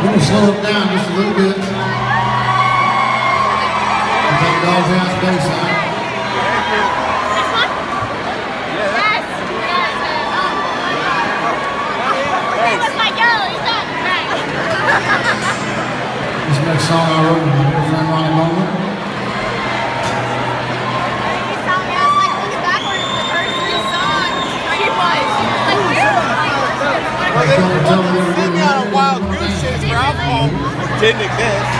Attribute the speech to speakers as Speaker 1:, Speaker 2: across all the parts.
Speaker 1: I'm going to slow it down just a little bit. Take Dog's House bass out. This next song I wrote with my friend Ronnie
Speaker 2: Didn't exist.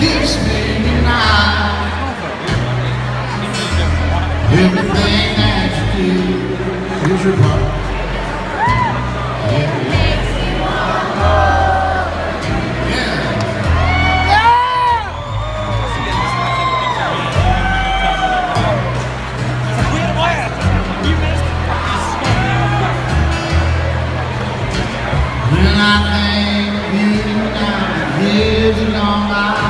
Speaker 1: kiss me goodnight, everything that you do, here's your part. It makes me want more. Yeah. Yeah. When I think you now, years by. I